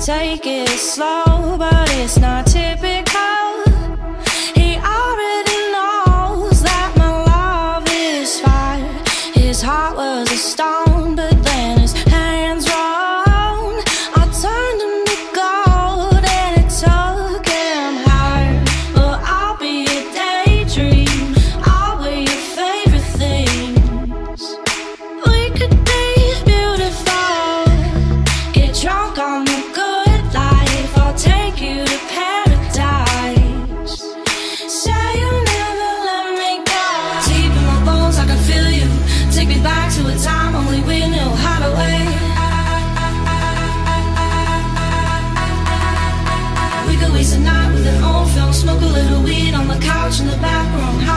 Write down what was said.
Take it slow, but it's not typical. He already knows that my love is fire. His heart was a stone. smoke a little weed on the couch in the back room.